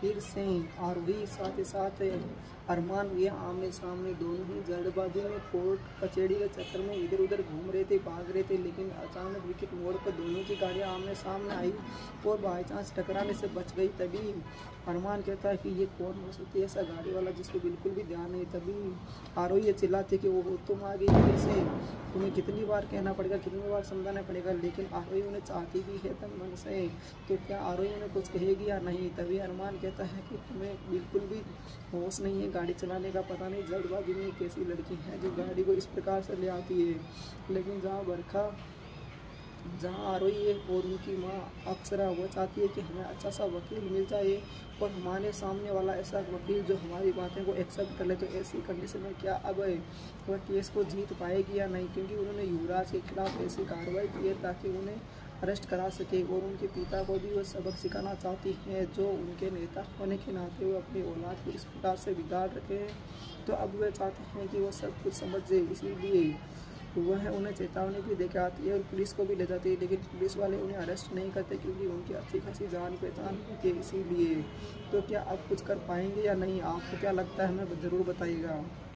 फिर से आरोही साथ ही साथ अरमान ये आमने सामने दोनों ही जल्दबाजी में कोर्ट कचहरी के चक्कर में इधर उधर घूम रहे थे, भाग रहे थे, लेकिन अचानक विकेट मोड़ पर दोनों की गाड़ियाँ आमने सामने आई और बाई चांस टकराने से बच गई। तभी अरमान कहता है कि ये कौन हो सकती है ऐसा गाड़ी वाला जिसको बिल्कुल भी ध्यान नहीं तभी आरोही ये चिल्लाते कि वो तुम आ गई फिर से। तुम्हें कितनी बार कहना पड़ेगा, कितनी बार समझाना पड़ेगा, लेकिन आरोही उन्हें चाहती भी है तब मन से। तो क्या आरोही उन्हें कुछ कहेगी या नहीं? तभी अरमान कहता है कि तुम्हें बिल्कुल भी होश नहीं है, गाड़ी चलाने का पता नहीं, जल्दबाजी में कैसी लड़की है जो गाड़ी को इस प्रकार से ले आती है। लेकिन जहाँ बरखा, जहाँ आ रही है और उनकी माँ अक्सरा वो चाहती है कि हमें अच्छा सा वकील मिल जाए और हमारे सामने वाला ऐसा वकील जो हमारी बातें को एक्सेप्ट कर ले तो ऐसी कंडीशन में क्या अब वह केस को जीत पाएगी या नहीं? क्योंकि उन्होंने युवराज के खिलाफ ऐसी कार्रवाई की है ताकि उन्हें अरेस्ट करा सके और उनके पिता को भी वो सबक सिखाना चाहती हैं। जो उनके नेता होने के नाते वो अपनी औलाद को इस प्रकार से बिगाड़ रखे हैं तो अब वे चाहते हैं कि वो सब कुछ समझ जाए। इसीलिए वह उन्हें चेतावनी भी देकर आती है और पुलिस को भी ले जाती है, लेकिन पुलिस वाले उन्हें अरेस्ट नहीं करते क्योंकि उनकी अच्छी खासी जान पहचान होती है। इसीलिए तो क्या आप कुछ कर पाएँगे या नहीं? आपको क्या लगता है? हमें ज़रूर बताइएगा।